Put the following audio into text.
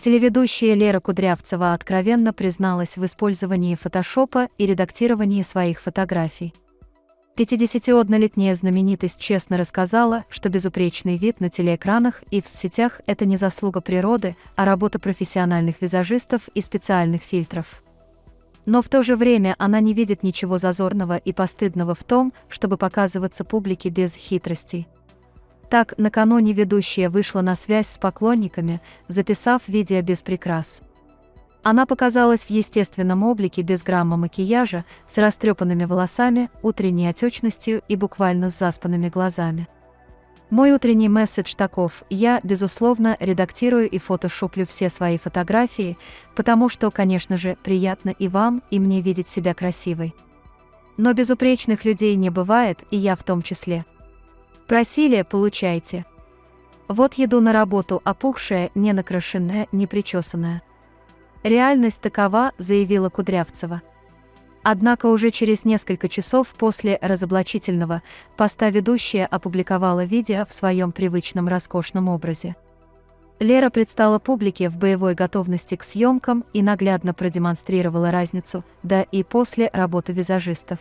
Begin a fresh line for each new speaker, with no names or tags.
Телеведущая Лера Кудрявцева откровенно призналась в использовании фотошопа и редактировании своих фотографий. 51-летняя знаменитость честно рассказала, что безупречный вид на телеэкранах и в соцсетях – это не заслуга природы, а работа профессиональных визажистов и специальных фильтров. Но в то же время она не видит ничего зазорного и постыдного в том, чтобы показываться публике без хитростей. Так, накануне ведущая вышла на связь с поклонниками, записав видео без прикрас. Она показалась в естественном облике без грамма макияжа, с растрепанными волосами, утренней отечностью и буквально с заспанными глазами. Мой утренний месседж таков, я, безусловно, редактирую и фотошоплю все свои фотографии, потому что, конечно же, приятно и вам, и мне видеть себя красивой. Но безупречных людей не бывает, и я в том числе. Просили, получайте. Вот еду на работу, опухшая, не накрашенная, не причесанная. Реальность такова, заявила Кудрявцева. Однако уже через несколько часов после разоблачительного поста ведущая опубликовала видео в своем привычном роскошном образе. Лера предстала публике в боевой готовности к съемкам и наглядно продемонстрировала разницу, да и после работы визажистов.